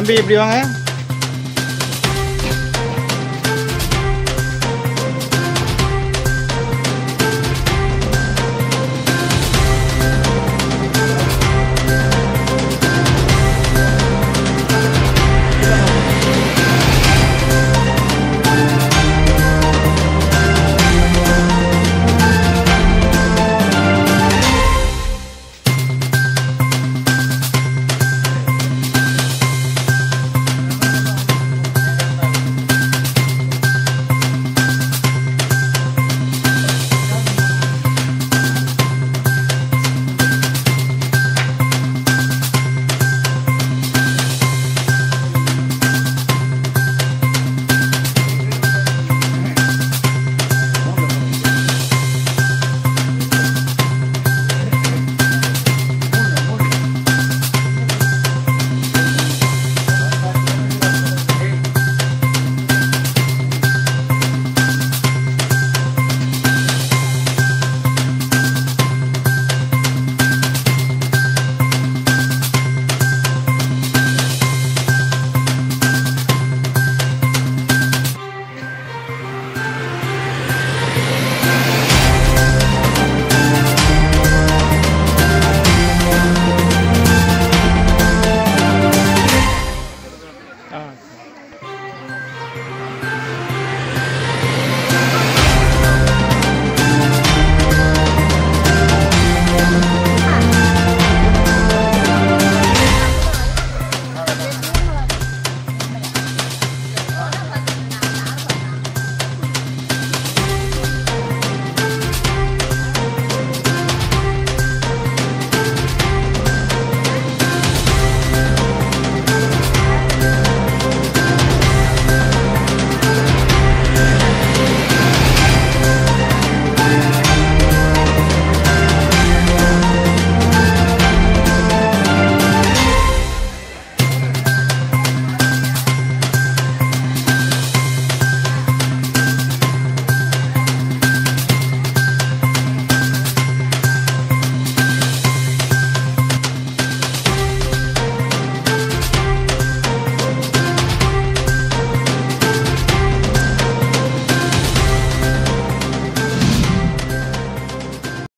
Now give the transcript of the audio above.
தம்பி இப்படி வாங்க